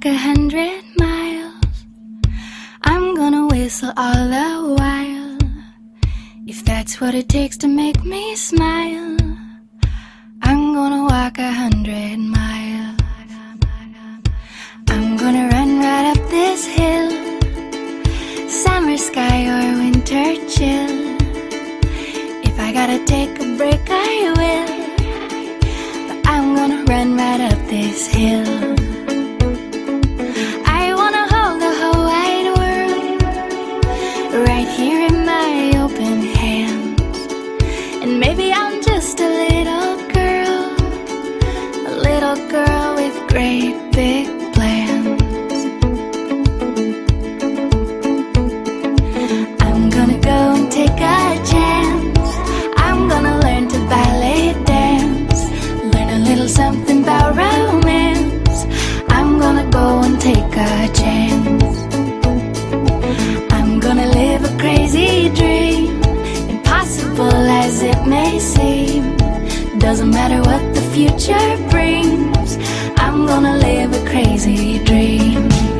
walk a hundred miles. I'm gonna whistle all the while. If that's what it takes to make me smile, I'm gonna walk a hundred miles. I'm gonna run right up this hill. Summer sky or winter chill. If I gotta take a break, I will. But I'm gonna run right up this hill. Right here in my open hands. And maybe I'm just a little girl, a little girl with great Doesn't matter what the future brings, I'm gonna live a crazy dream.